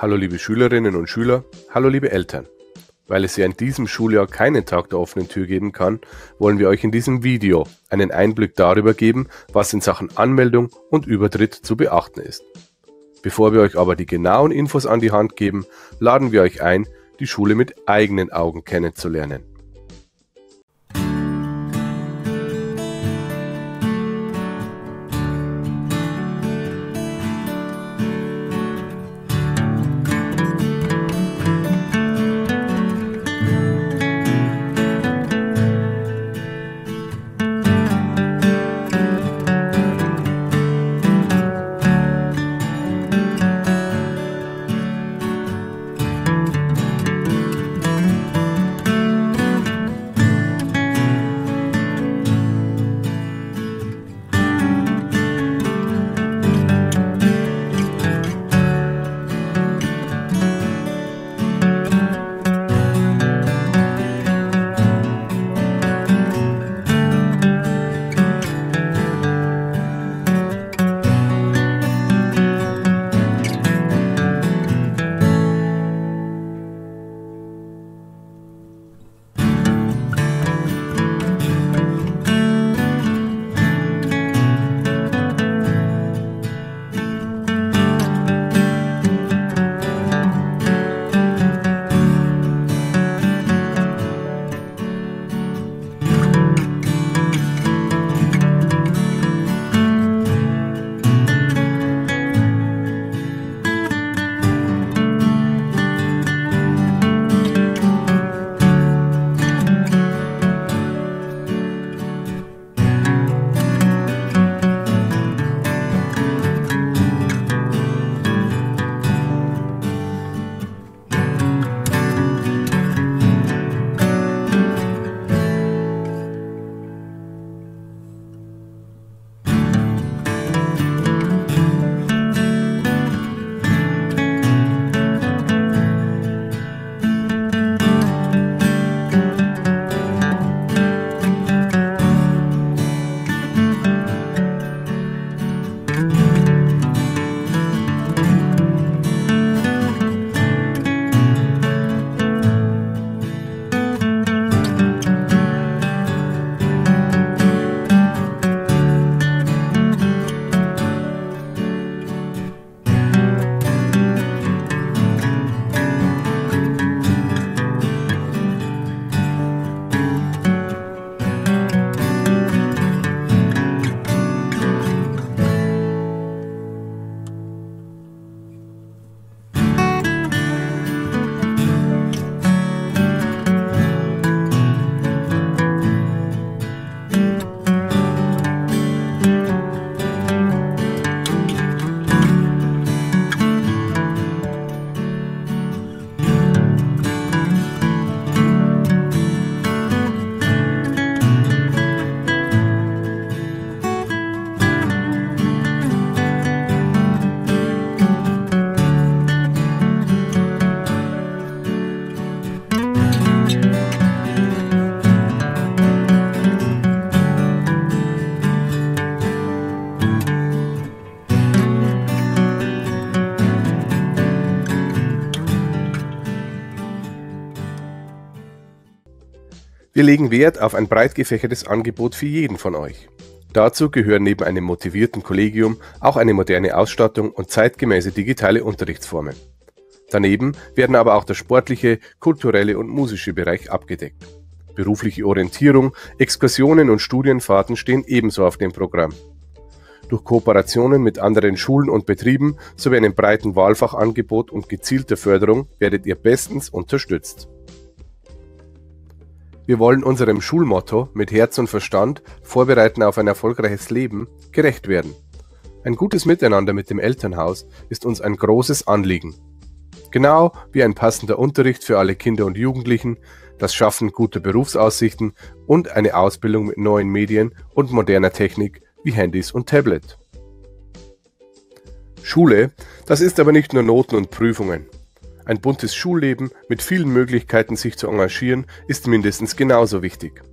Hallo liebe Schülerinnen und Schüler, hallo liebe Eltern. Weil es ja in diesem Schuljahr keinen Tag der offenen Tür geben kann, wollen wir euch in diesem Video einen Einblick darüber geben, was in Sachen Anmeldung und Übertritt zu beachten ist. Bevor wir euch aber die genauen Infos an die Hand geben, laden wir euch ein, die Schule mit eigenen Augen kennenzulernen. Wir legen Wert auf ein breit gefächertes Angebot für jeden von euch. Dazu gehören neben einem motivierten Kollegium auch eine moderne Ausstattung und zeitgemäße digitale Unterrichtsformen. Daneben werden aber auch der sportliche, kulturelle und musische Bereich abgedeckt. Berufliche Orientierung, Exkursionen und Studienfahrten stehen ebenso auf dem Programm. Durch Kooperationen mit anderen Schulen und Betrieben sowie einem breiten Wahlfachangebot und gezielter Förderung werdet ihr bestens unterstützt. Wir wollen unserem Schulmotto mit Herz und Verstand vorbereiten auf ein erfolgreiches Leben gerecht werden. Ein gutes Miteinander mit dem Elternhaus ist uns ein großes Anliegen. Genau wie ein passender Unterricht für alle Kinder und Jugendlichen, das Schaffen guter Berufsaussichten und eine Ausbildung mit neuen Medien und moderner Technik wie Handys und Tablet. Schule, das ist aber nicht nur Noten und Prüfungen. Ein buntes Schulleben mit vielen Möglichkeiten, sich zu engagieren, ist mindestens genauso wichtig.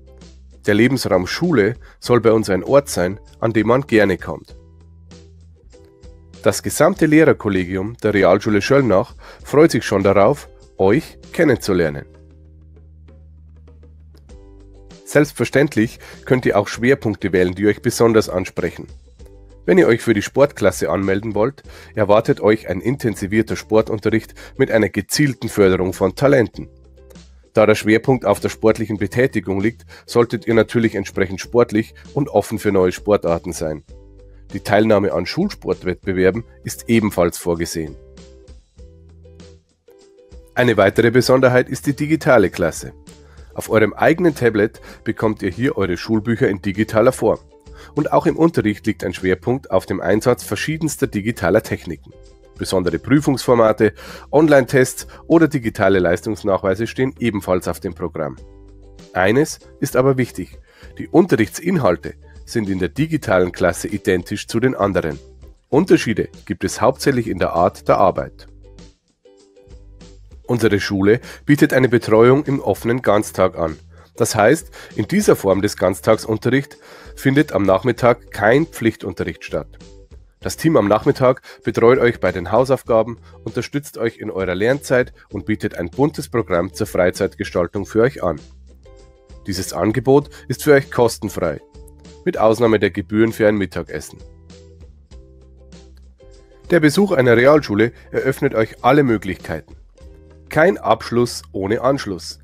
Der Lebensraum Schule soll bei uns ein Ort sein, an dem man gerne kommt. Das gesamte Lehrerkollegium der Realschule Schöllnach freut sich schon darauf, euch kennenzulernen. Selbstverständlich könnt ihr auch Schwerpunkte wählen, die euch besonders ansprechen. Wenn ihr euch für die Sportklasse anmelden wollt, erwartet euch ein intensivierter Sportunterricht mit einer gezielten Förderung von Talenten. Da der Schwerpunkt auf der sportlichen Betätigung liegt, solltet ihr natürlich entsprechend sportlich und offen für neue Sportarten sein. Die Teilnahme an Schulsportwettbewerben ist ebenfalls vorgesehen. Eine weitere Besonderheit ist die digitale Klasse. Auf eurem eigenen Tablet bekommt ihr hier eure Schulbücher in digitaler Form. Und auch im Unterricht liegt ein Schwerpunkt auf dem Einsatz verschiedenster digitaler Techniken. Besondere Prüfungsformate, Online-Tests oder digitale Leistungsnachweise stehen ebenfalls auf dem Programm. Eines ist aber wichtig, die Unterrichtsinhalte sind in der digitalen Klasse identisch zu den anderen. Unterschiede gibt es hauptsächlich in der Art der Arbeit. Unsere Schule bietet eine Betreuung im offenen Ganztag an. Das heißt, in dieser Form des Ganztagsunterrichts findet am Nachmittag kein Pflichtunterricht statt. Das Team am Nachmittag betreut euch bei den Hausaufgaben, unterstützt euch in eurer Lernzeit und bietet ein buntes Programm zur Freizeitgestaltung für euch an. Dieses Angebot ist für euch kostenfrei, mit Ausnahme der Gebühren für ein Mittagessen. Der Besuch einer Realschule eröffnet euch alle Möglichkeiten. Kein Abschluss ohne Anschluss.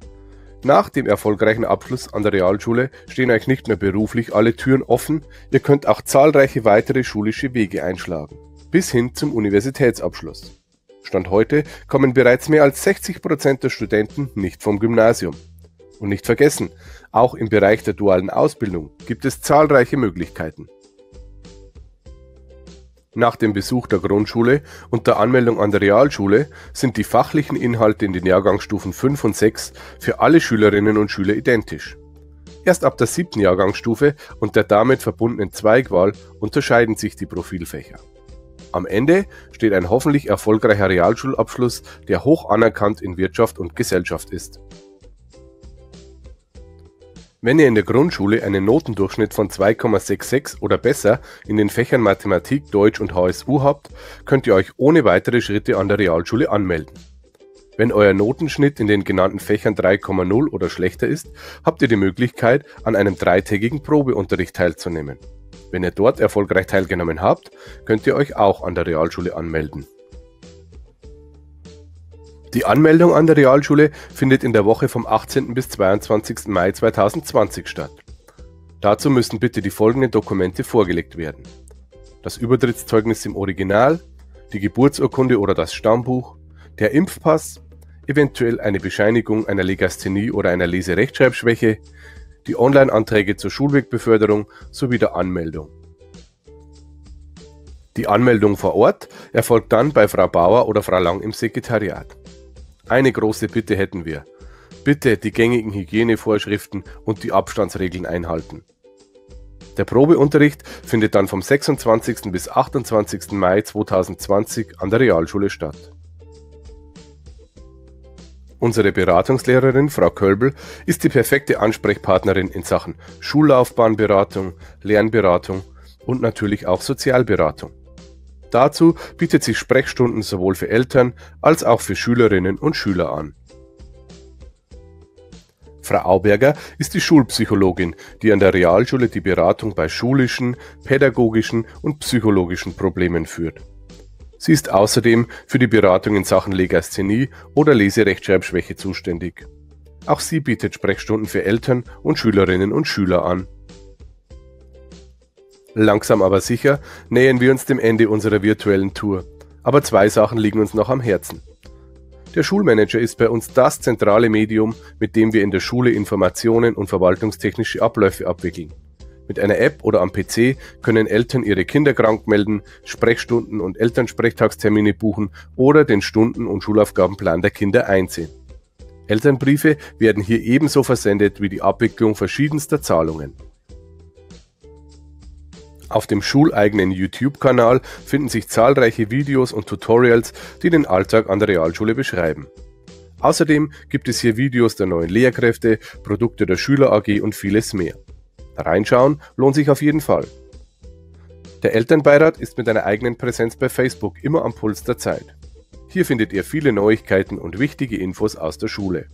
Nach dem erfolgreichen Abschluss an der Realschule stehen euch nicht nur beruflich alle Türen offen, ihr könnt auch zahlreiche weitere schulische Wege einschlagen, bis hin zum Universitätsabschluss. Stand heute kommen bereits mehr als 60 Prozent der Studenten nicht vom Gymnasium. Und nicht vergessen, auch im Bereich der dualen Ausbildung gibt es zahlreiche Möglichkeiten. Nach dem Besuch der Grundschule und der Anmeldung an der Realschule sind die fachlichen Inhalte in den Jahrgangsstufen 5 und 6 für alle Schülerinnen und Schüler identisch. Erst ab der siebten Jahrgangsstufe und der damit verbundenen Zweigwahl unterscheiden sich die Profilfächer. Am Ende steht ein hoffentlich erfolgreicher Realschulabschluss, der hoch anerkannt in Wirtschaft und Gesellschaft ist. Wenn ihr in der Grundschule einen Notendurchschnitt von 2,66 oder besser in den Fächern Mathematik, Deutsch und HSU habt, könnt ihr euch ohne weitere Schritte an der Realschule anmelden. Wenn euer Notenschnitt in den genannten Fächern 3,0 oder schlechter ist, habt ihr die Möglichkeit, an einem dreitägigen Probeunterricht teilzunehmen. Wenn ihr dort erfolgreich teilgenommen habt, könnt ihr euch auch an der Realschule anmelden. Die Anmeldung an der Realschule findet in der Woche vom 18. bis 22. Mai 2020 statt. Dazu müssen bitte die folgenden Dokumente vorgelegt werden. Das Übertrittszeugnis im Original, die Geburtsurkunde oder das Stammbuch, der Impfpass, eventuell eine Bescheinigung einer Legasthenie oder einer Leserechtschreibschwäche, die Online-Anträge zur Schulwegbeförderung sowie der Anmeldung. Die Anmeldung vor Ort erfolgt dann bei Frau Bauer oder Frau Lang im Sekretariat. Eine große Bitte hätten wir. Bitte die gängigen Hygienevorschriften und die Abstandsregeln einhalten. Der Probeunterricht findet dann vom 26. bis 28. Mai 2020 an der Realschule statt. Unsere Beratungslehrerin Frau Kölbel ist die perfekte Ansprechpartnerin in Sachen Schullaufbahnberatung, Lernberatung und natürlich auch Sozialberatung. Dazu bietet sich Sprechstunden sowohl für Eltern als auch für Schülerinnen und Schüler an. Frau Auberger ist die Schulpsychologin, die an der Realschule die Beratung bei schulischen, pädagogischen und psychologischen Problemen führt. Sie ist außerdem für die Beratung in Sachen Legasthenie oder Leserechtschreibschwäche zuständig. Auch sie bietet Sprechstunden für Eltern und Schülerinnen und Schüler an. Langsam aber sicher nähern wir uns dem Ende unserer virtuellen Tour. Aber zwei Sachen liegen uns noch am Herzen. Der Schulmanager ist bei uns das zentrale Medium, mit dem wir in der Schule Informationen und verwaltungstechnische Abläufe abwickeln. Mit einer App oder am PC können Eltern ihre Kinder krank melden, Sprechstunden und Elternsprechtagstermine buchen oder den Stunden- und Schulaufgabenplan der Kinder einsehen. Elternbriefe werden hier ebenso versendet wie die Abwicklung verschiedenster Zahlungen. Auf dem schuleigenen YouTube-Kanal finden sich zahlreiche Videos und Tutorials, die den Alltag an der Realschule beschreiben. Außerdem gibt es hier Videos der neuen Lehrkräfte, Produkte der Schüler AG und vieles mehr. Reinschauen lohnt sich auf jeden Fall. Der Elternbeirat ist mit einer eigenen Präsenz bei Facebook immer am Puls der Zeit. Hier findet ihr viele Neuigkeiten und wichtige Infos aus der Schule.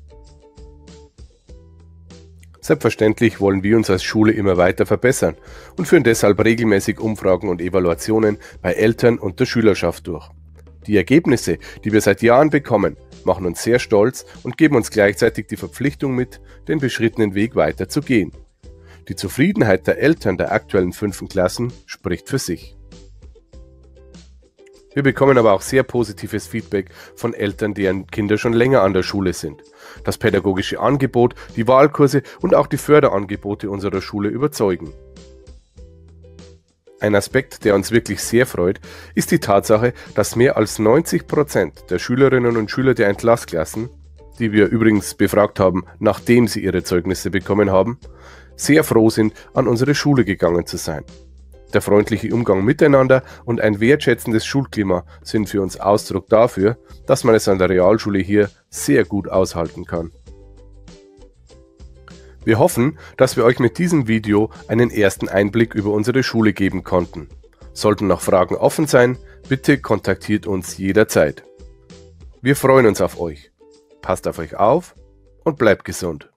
Selbstverständlich wollen wir uns als Schule immer weiter verbessern und führen deshalb regelmäßig Umfragen und Evaluationen bei Eltern und der Schülerschaft durch. Die Ergebnisse, die wir seit Jahren bekommen, machen uns sehr stolz und geben uns gleichzeitig die Verpflichtung mit, den beschrittenen Weg weiter zu gehen. Die Zufriedenheit der Eltern der aktuellen fünften Klassen spricht für sich. Wir bekommen aber auch sehr positives Feedback von Eltern, deren Kinder schon länger an der Schule sind. Das pädagogische Angebot, die Wahlkurse und auch die Förderangebote unserer Schule überzeugen. Ein Aspekt, der uns wirklich sehr freut, ist die Tatsache, dass mehr als 90 Prozent der Schülerinnen und Schüler der Entlassklassen, die wir übrigens befragt haben, nachdem sie ihre Zeugnisse bekommen haben, sehr froh sind, an unsere Schule gegangen zu sein. Der freundliche Umgang miteinander und ein wertschätzendes Schulklima sind für uns Ausdruck dafür, dass man es an der Realschule hier sehr gut aushalten kann. Wir hoffen, dass wir euch mit diesem Video einen ersten Einblick über unsere Schule geben konnten. Sollten noch Fragen offen sein, bitte kontaktiert uns jederzeit. Wir freuen uns auf euch. Passt auf euch auf und bleibt gesund.